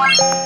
Wow.